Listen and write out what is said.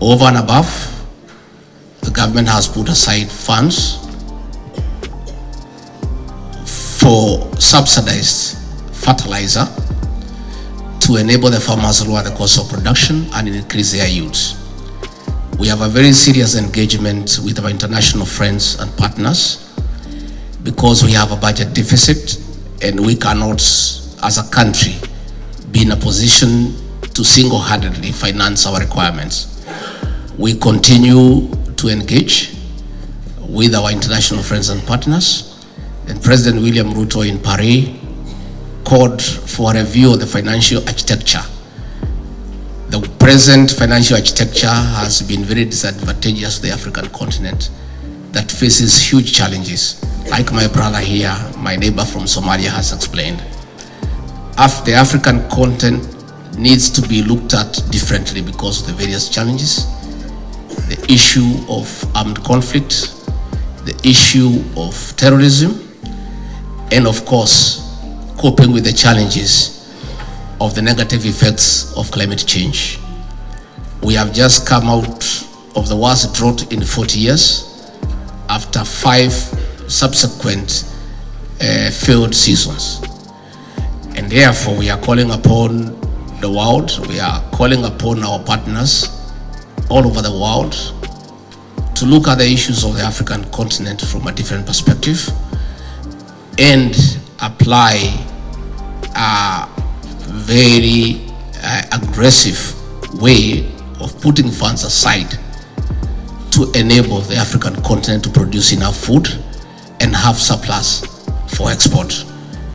Over and above, the government has put aside funds for subsidized fertilizer to enable the farmers to lower the cost of production and increase their yields. We have a very serious engagement with our international friends and partners because we have a budget deficit and we cannot, as a country, be in a position to single-handedly finance our requirements. We continue to engage with our international friends and partners. And President William Ruto in Paris called for a review of the financial architecture. The present financial architecture has been very disadvantageous to the African continent that faces huge challenges. Like my brother here, my neighbor from Somalia has explained. The African continent needs to be looked at differently because of the various challenges. The issue of armed conflict, the issue of terrorism, and of course, coping with the challenges of the negative effects of climate change. We have just come out of the worst drought in 40 years after five subsequent uh, failed seasons. And therefore, we are calling upon the world, we are calling upon our partners all over the world to look at the issues of the African continent from a different perspective and apply a very uh, aggressive way of putting funds aside to enable the African continent to produce enough food and have surplus for export.